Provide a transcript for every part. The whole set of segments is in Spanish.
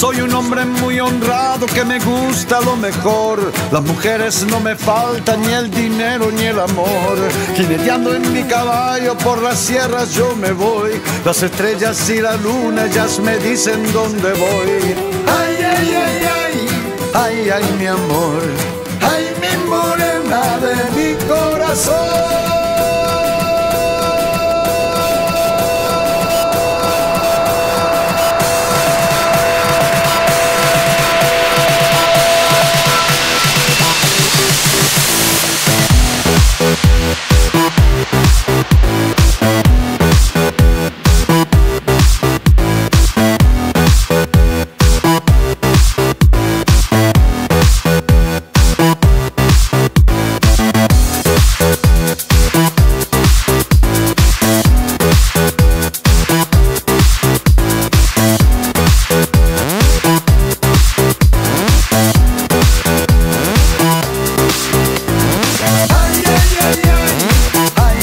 Soy un hombre muy honrado que me gusta lo mejor. Las mujeres no me faltan, ni el dinero ni el amor. Jineteando en mi caballo por las sierras yo me voy. Las estrellas y la luna ellas me dicen dónde voy. Ay, ay, ay, ay, ay, ay, mi amor. Corazón.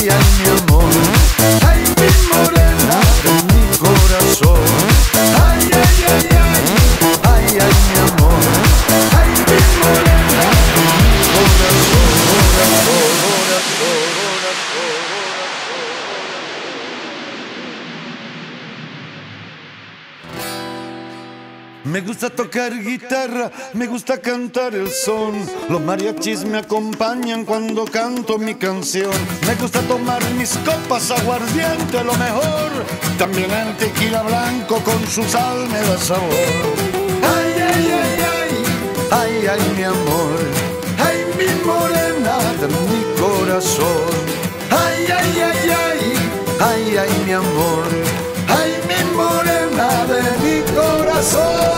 Ay, Me gusta tocar guitarra, me gusta cantar el son. Los mariachis me acompañan cuando canto mi canción. Me gusta tomar mis copas aguardiente, lo mejor. También el tequila blanco con su sal me da sabor. Ay, ay, ay, ay, ay, ay, mi amor. Ay, mi morena de mi corazón. Ay, ay, ay, ay, ay, ay, mi amor. Ay, mi morena de mi corazón.